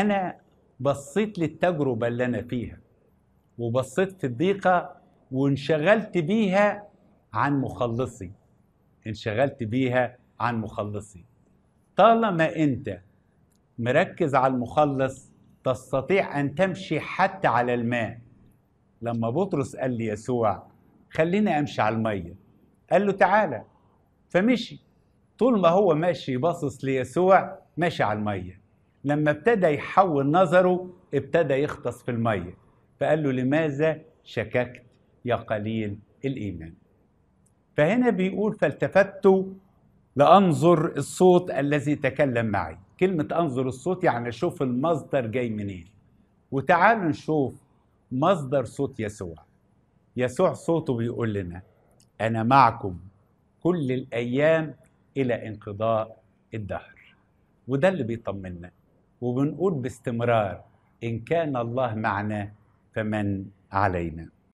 أنا بصيت للتجربة اللي أنا فيها وبصيت في الضيقة وانشغلت بيها عن مخلصي انشغلت بيها عن مخلصي. طالما أنت مركز على المخلص تستطيع أن تمشي حتى على الماء. لما بطرس قال ليسوع خليني أمشي على المية. قال له تعالى. فمشي. طول ما هو ماشي باصص ليسوع ماشي على المية. لما ابتدى يحول نظره ابتدى يغطس في المية. فقال له لماذا شككت يا قليل الإيمان؟ فهنا بيقول فالتفت لأنظر الصوت الذي تكلم معي. كلمة أنظر الصوت يعني أشوف المصدر جاي منين. وتعالوا نشوف مصدر صوت يسوع. يسوع صوته بيقول لنا أنا معكم كل الأيام إلى انقضاء الدهر. وده اللي بيطمنا. وبنقول باستمرار إن كان الله معنا فمن علينا.